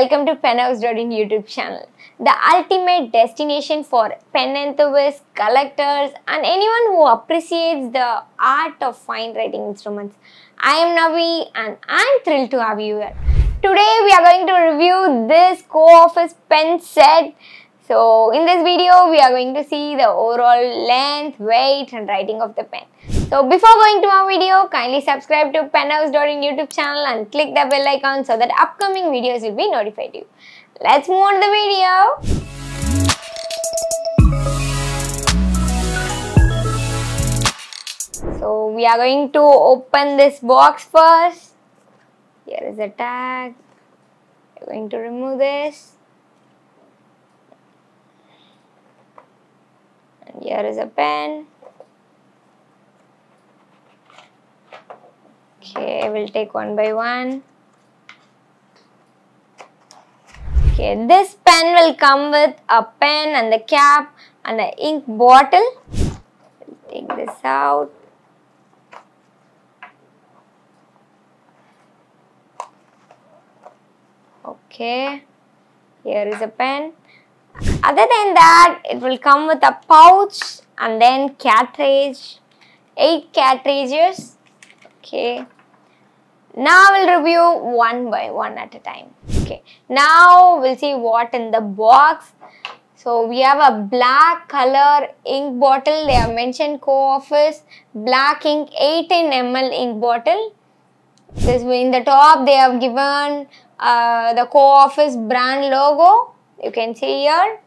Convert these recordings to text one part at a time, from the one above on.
welcome to Penhouse.in YouTube channel, the ultimate destination for pen enthusiasts, collectors, and anyone who appreciates the art of fine writing instruments. I am Navi and I'm thrilled to have you here. Today we are going to review this Cooffice pen set. So in this video we are going to see the overall length, weight and writing of the pen. So before going to our video, kindly subscribe to Penhouse.in YouTube channel and click the bell icon so that upcoming videos will be notified you. Let's move on to the video. So we are going to open this box first. Here is a tag. We're going to remove this. And here is a pen. Okay, we'll take one by one. Okay, this pen will come with a pen and the cap and an ink bottle. We'll take this out. Okay, here is a pen. Other than that, it will come with a pouch and then cartridge, 8 cartridges. Okay. Now we'll review one by one at a time. Okay. Now we'll see what in the box. So we have a black color ink bottle. They have mentioned Cooffice black ink 18 ml ink bottle. This in the top they have given uh, the Cooffice brand logo. You can see here.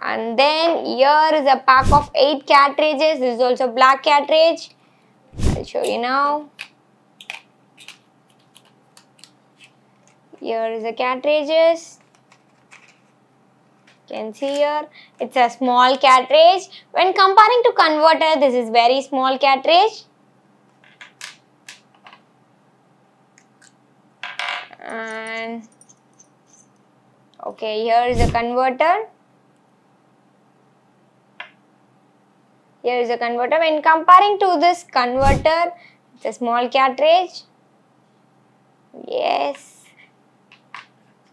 And then here is a pack of 8 cartridges. This is also black cartridge. I'll show you now. Here is the cartridges. You can see here, it's a small cartridge. When comparing to converter, this is very small cartridge. And okay, here is a converter. Here is a converter. When comparing to this converter, it's a small cartridge. Yes.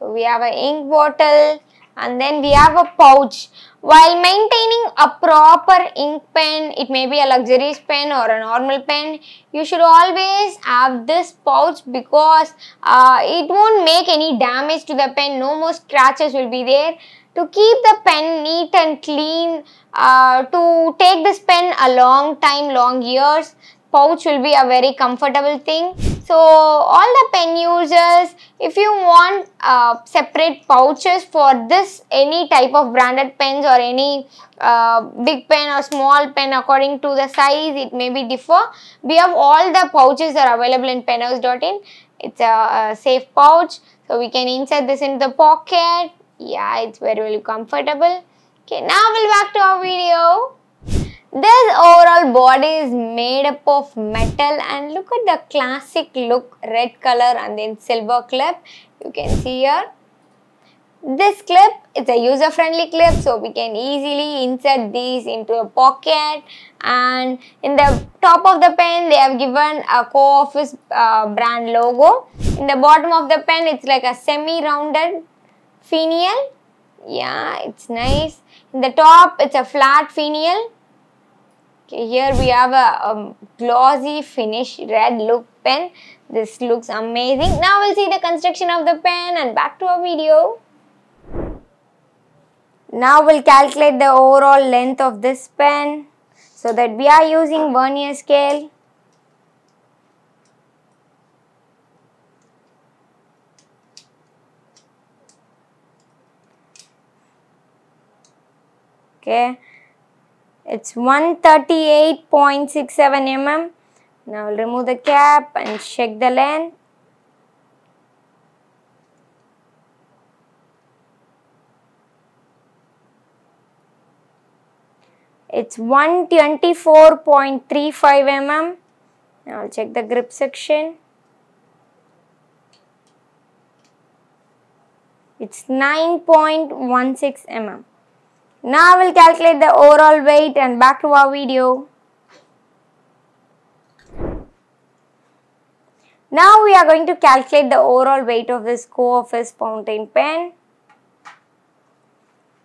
We have an ink bottle and then we have a pouch. While maintaining a proper ink pen, it may be a luxurious pen or a normal pen, you should always have this pouch because uh, it won't make any damage to the pen. No more scratches will be there. To keep the pen neat and clean, uh, to take this pen a long time, long years, pouch will be a very comfortable thing. So all the pen users, if you want uh, separate pouches for this any type of branded pens or any uh, big pen or small pen according to the size, it may be differ. We have all the pouches are available in penhouse.in. It's a, a safe pouch. So we can insert this in the pocket. Yeah, it's very, very comfortable. Okay, now we'll back to our video. This overall body is made up of metal and look at the classic look red color and then silver clip you can see here. This clip it's a user friendly clip so we can easily insert these into a pocket and in the top of the pen they have given a Cooffice uh, brand logo. In the bottom of the pen it's like a semi-rounded finial. Yeah it's nice. In the top it's a flat finial Okay, here we have a um, glossy finish red look pen. This looks amazing. Now we'll see the construction of the pen and back to our video. Now we'll calculate the overall length of this pen so that we are using vernier scale. Okay. It's 138.67 mm. Now remove the cap and check the length. It's 124.35 mm. Now I'll check the grip section. It's 9.16 mm. Now we'll calculate the overall weight and back to our video. Now we are going to calculate the overall weight of this Cooffice fountain pen.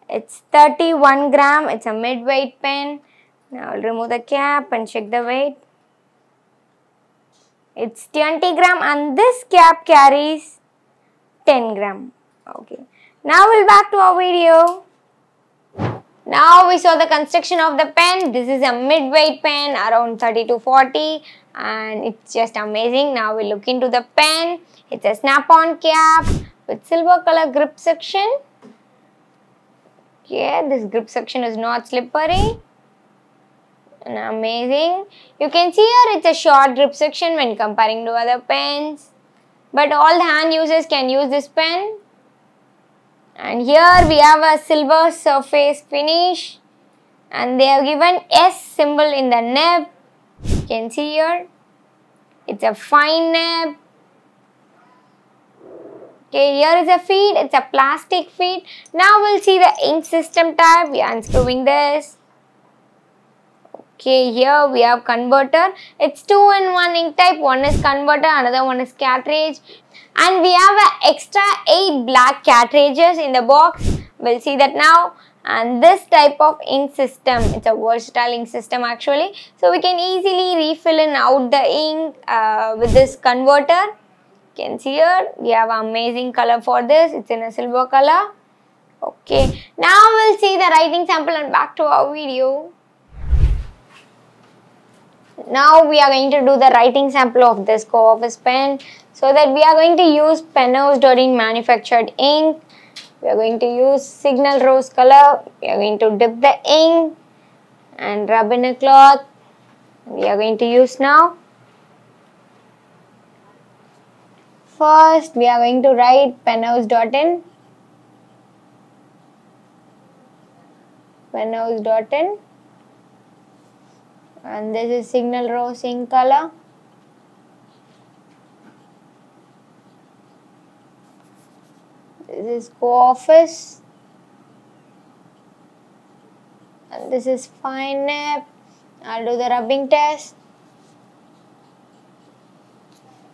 It's 31 gram, it's a mid-weight pen. Now I'll remove the cap and check the weight. It's 20 gram and this cap carries 10 gram. Okay. Now we'll back to our video. Now we saw the construction of the pen. This is a mid-weight pen around 30 to 40 and it's just amazing. Now we look into the pen. It's a snap-on cap with silver color grip section. Okay, this grip section is not slippery and amazing. You can see here it's a short grip section when comparing to other pens. But all hand users can use this pen and here we have a silver surface finish. And they have given S symbol in the nib you can see here. It's a fine nib okay here is a feed. It's a plastic feed. Now we'll see the ink system type. We are unscrewing this. Okay here we have converter. It's two in one ink type. One is converter another one is cartridge and we have an extra 8 black cartridges in the box. We'll see that now. And this type of ink system it's a versatile ink system actually. So we can easily refill in out the ink uh, with this converter. You can see here we have amazing color for this. It's in a silver color. Okay. Now we'll see the writing sample and back to our video now we are going to do the writing sample of this Cooffice pen so that we are going to use Penhouse Dodin manufactured ink. We are going to use signal rose color. We are going to dip the ink and rub in a cloth. We are going to use now. First, we are going to write Penhouse Dodin. And this is signal rose ink color. this is Cooffice. And this is fine nap I'll do the rubbing test.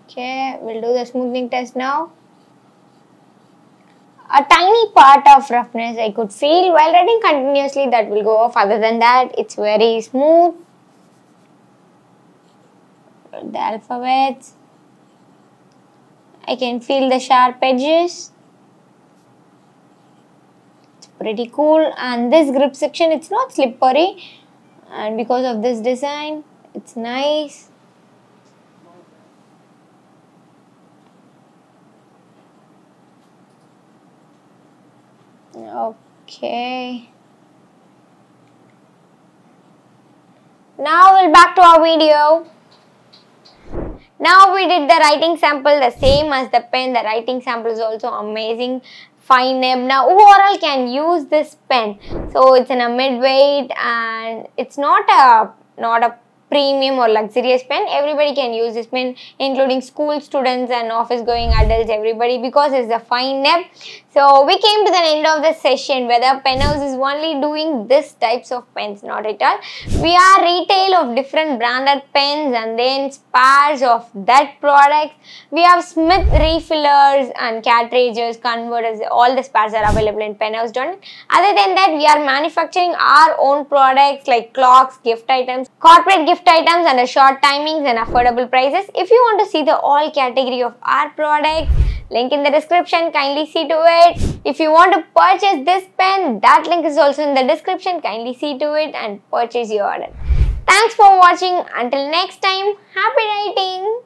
Okay we'll do the smoothing test now. A tiny part of roughness I could feel while writing continuously that will go off. Other than that it's very smooth the alphabets I can feel the sharp edges. It's pretty cool. And this grip section it's not slippery. And because of this design it's nice. Okay. Now we'll back to our video now we did the writing sample the same as the pen the writing sample is also amazing fine nib. Now overall can use this pen. So it's in a mid-weight and it's not a not a premium or luxurious pen. Everybody can use this pen including school students and office going adults everybody because it's a fine nib. So we came to the end of the session whether Penhouse is only doing this types of pens not at all. We are retail of different branded pens and then spares of that product. We have Smith refillers and cartridges, converters, all the spares are available in Penhouse. Other than that we are manufacturing our own products like clocks, gift items, corporate gift items under short timings and affordable prices. If you want to see the all category of our products, link in the description kindly see to it. If you want to purchase this pen that link is also in the description. Kindly see to it and purchase your order. Thanks for watching. Until next time happy writing